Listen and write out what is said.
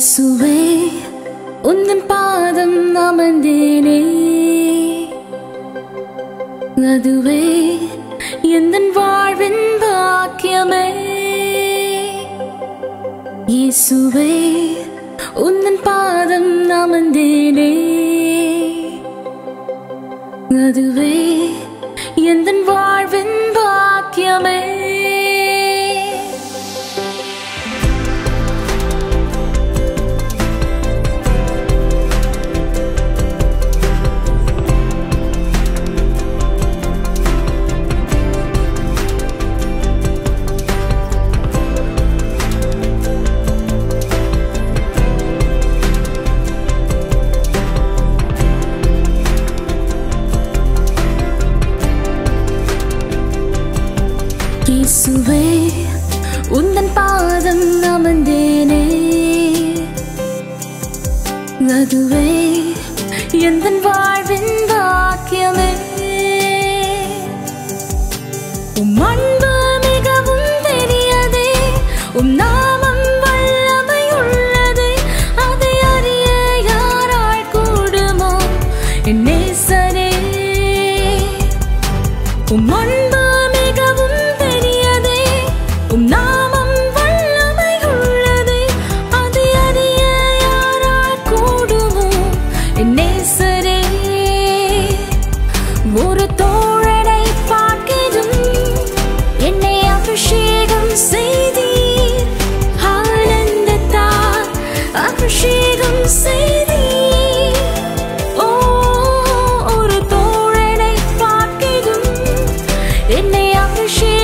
இயேசுவே உந்தன் பாதம் அமர்ந்தேனே. அதுவே எந்த வாழ்வின் பாக்கியமே. இயேசுவே உந்தன் பாதம் அமர்ந்தேனே. அதுவே எந்த வாழ்வின் பாக்கியமே. இயேசுவே உந்தன் பாதம் அமர்ந்தேனே. அதுவே எந்த வாழ்வின் பாக்கியமே. உம் அன்பு மிகவும் தெரியதே உம் நாமம் வல்லமையுள்ளது. அதை அறிய யாரால் 一样的。